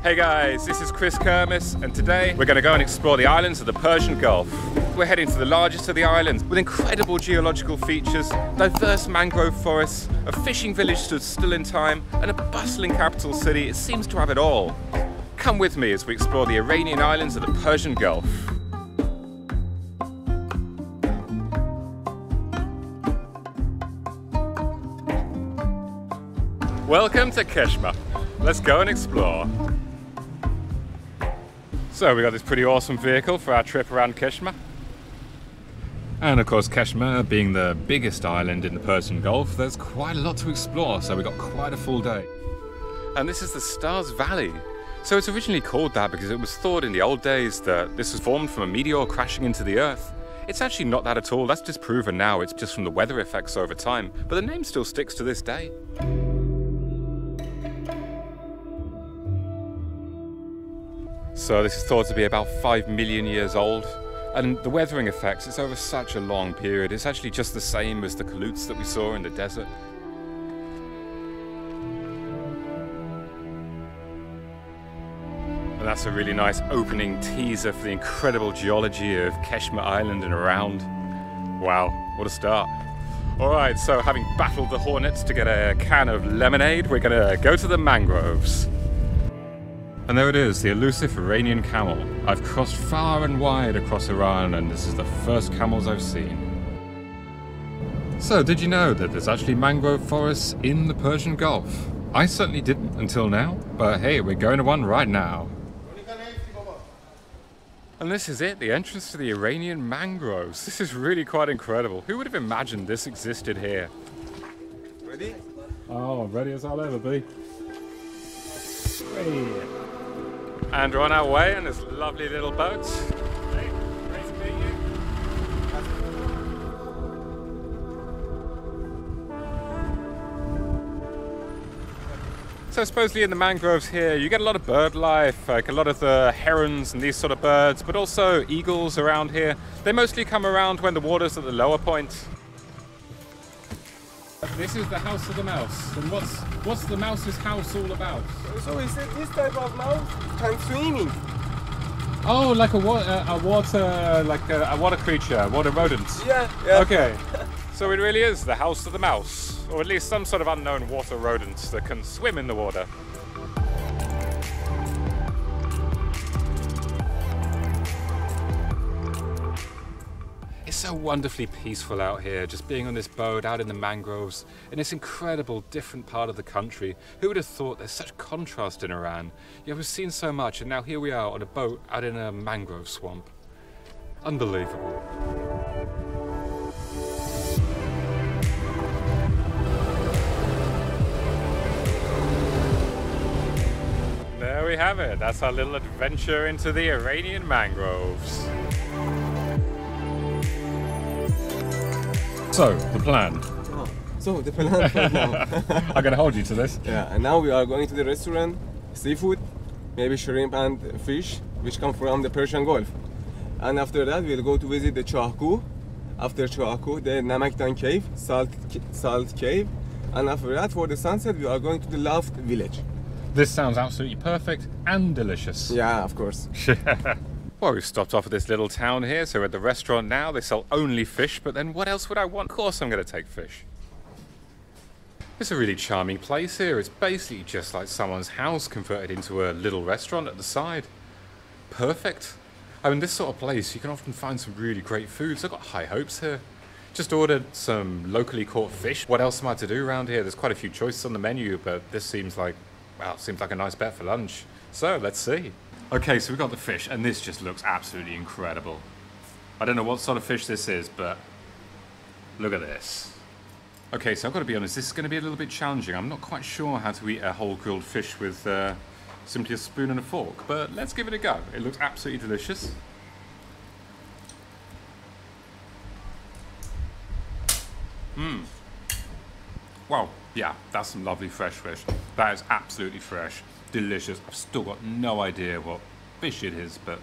Hey guys, this is Chris Kermis, and today we're going to go and explore the islands of the Persian Gulf. We're heading to the largest of the islands with incredible geological features, diverse mangrove forests, a fishing village stood still in time, and a bustling capital city. It seems to have it all. Come with me as we explore the Iranian islands of the Persian Gulf. Welcome to Keshma. Let's go and explore. So we got this pretty awesome vehicle for our trip around Keshma. And of course Keshma being the biggest island in the Persian Gulf, there's quite a lot to explore, so we got quite a full day. And this is the Stars Valley. So it's originally called that because it was thought in the old days that this was formed from a meteor crashing into the Earth. It's actually not that at all, that's disproven now, it's just from the weather effects over time, but the name still sticks to this day. So this is thought to be about 5 million years old. And the weathering effects, it's over such a long period. It's actually just the same as the kaluts that we saw in the desert. And that's a really nice opening teaser for the incredible geology of Keshma Island and around. Wow, what a start. All right, so having battled the hornets to get a can of lemonade, we're gonna go to the mangroves. And there it is, the elusive Iranian camel. I've crossed far and wide across Iran and this is the first camels I've seen. So, did you know that there's actually mangrove forests in the Persian Gulf? I certainly didn't until now, but hey, we're going to one right now. And this is it, the entrance to the Iranian mangroves. This is really quite incredible. Who would have imagined this existed here? Ready? Oh, ready as I'll ever be. Hey. And we're on our way on this lovely little boat. So supposedly in the mangroves here, you get a lot of bird life, like a lot of the herons and these sort of birds, but also eagles around here. They mostly come around when the water's at the lower point. This is the house of the mouse. And what's what's the mouse's house all about? So is it this type of mouse can swimming? Oh, like a, wa- uh, a water, like a, a water creature, water rodent. Yeah, yeah. Okay. So it really is the house of the mouse, or at least some sort of unknown water rodent that can swim in the water. So wonderfully peaceful out here, just being on this boat out in the mangroves in this incredible different part of the country. Who would have thought there's such contrast in Iran? Yeah, we've seen so much, and now here we are on a boat out in a mangrove swamp. Unbelievable. There we have it. That's our little adventure into the Iranian mangroves. So, the plan. Oh, so the plan for now. I'm to hold you to this. yeah, and now we are going to the restaurant, seafood, maybe shrimp and fish, which come from the Persian Gulf. And after that, we'll go to visit the Chahkooh. After Chahkooh, the Namakdan Cave, Salt Salt Cave, and after that, for the sunset, we are going to the Laft Village. This sounds absolutely perfect and delicious. Yeah, of course. Well, we've stopped off at this little town here, so we're at the restaurant now. They sell only fish, but then what else would I want? Of course, I'm going to take fish. It's a really charming place here. It's basically just like someone's house converted into a little restaurant at the side. Perfect. I mean, this sort of place, you can often find some really great foods. I've got high hopes here. Just ordered some locally caught fish. What else am I to do around here? There's quite a few choices on the menu, but this seems like, well, seems like a nice bet for lunch. So let's see. Okay, so we've got the fish, and this just looks absolutely incredible. I don't know what sort of fish this is, but look at this. Okay, so I've got to be honest, this is going to be a little bit challenging. I'm not quite sure how to eat a whole grilled fish with uh, simply a spoon and a fork, but let's give it a go. It looks absolutely delicious. Mmm. Wow, yeah, that's some lovely fresh fish. That is absolutely fresh, delicious. I've still got no idea what fish it is, but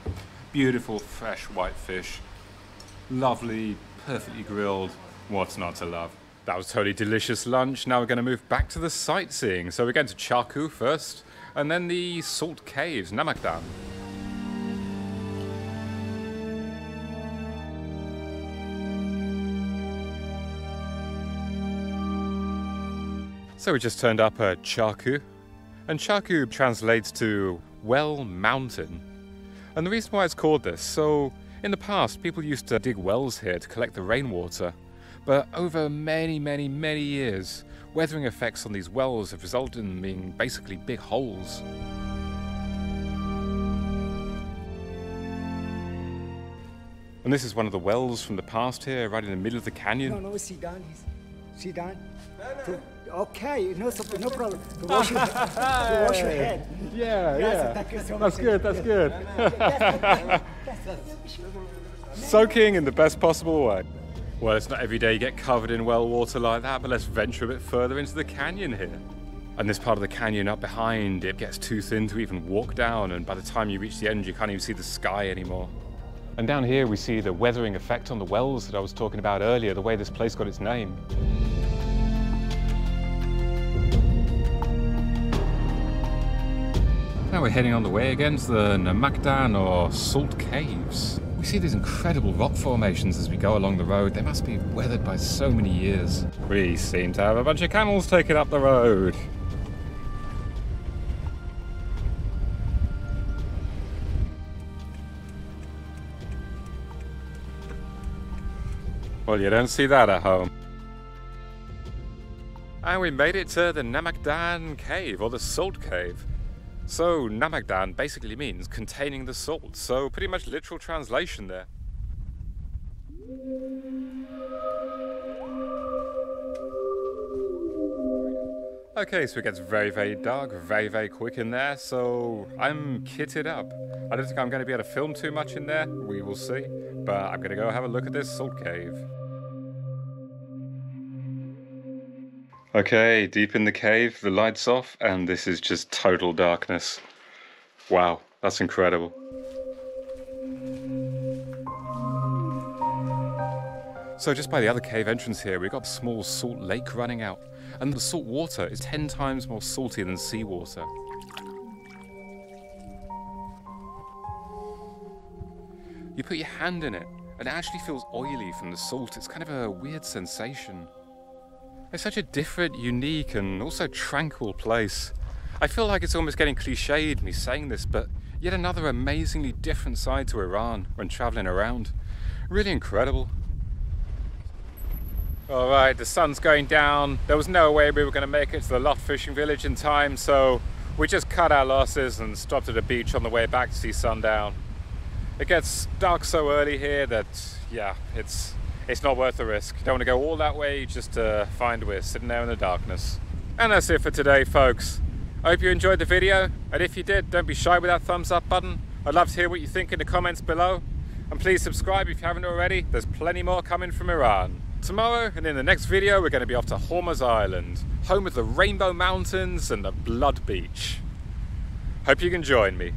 beautiful, fresh white fish. Lovely, perfectly grilled. What's not to love? That was totally delicious lunch. Now we're going to move back to the sightseeing. So we're going to Chahkooh first. and then the Salt Caves, Namakdan. So we just turned up at Chahkooh, and Chahkooh translates to well mountain. And the reason why it's called this, so in the past people used to dig wells here to collect the rainwater, but over many, many, many years, weathering effects on these wells have resulted in them being basically big holes. And this is one of the wells from the past here, right in the middle of the canyon. No, no, sit down. Sit down. To- okay, no, so- no problem. To wash your, to wash your head. Yeah, thank you so That's good, that's good. Soaking in the best possible way. Well, it's not every day you get covered in well water like that, but let's venture a bit further into the canyon here. And this part of the canyon up behind, it gets too thin to even walk down, and by the time you reach the end, you can't even see the sky anymore. And down here, we see the weathering effect on the wells that I was talking about earlier, the way this place got its name. Now we're heading on the way again to the Namakdan or Salt Caves. We see these incredible rock formations as we go along the road. They must be weathered by so many years. We seem to have a bunch of camels taking up the road. Well, you don't see that at home. And we made it to the Namakdan Cave, or the Salt Cave. So, Namakdan basically means containing the salt, so pretty much literal translation there. Okay, so it gets very, very dark, very, very quick in there, so I'm kitted up. I don't think I'm going to be able to film too much in there, we will see, but I'm going to go have a look at this salt cave. Okay, deep in the cave, the lights off, and this is just total darkness. Wow, that's incredible. So just by the other cave entrance here, we've got a small salt lake running out, and the salt water is 10 times more salty than seawater. You put your hand in it, and it actually feels oily from the salt. It's kind of a weird sensation. It's such a different, unique, and also tranquil place. I feel like it's almost getting cliched me saying this, but yet another amazingly different side to Iran when traveling around. Really incredible. Alright, the sun's going down. There was no way we were going to make it to the Laft fishing village in time, so we just cut our losses and stopped at a beach on the way back to see sundown. It gets dark so early here that, yeah, it's it's not worth the risk. Don't want to go all that way just to find we're sitting there in the darkness. And that's it for today, folks. I hope you enjoyed the video, and if you did, don't be shy with that thumbs up button. I'd love to hear what you think in the comments below. And please subscribe if you haven't already. There's plenty more coming from Iran. Tomorrow and in the next video, we're going to be off to Hormuz Island, home of the Rainbow Mountains and the Blood Beach. Hope you can join me.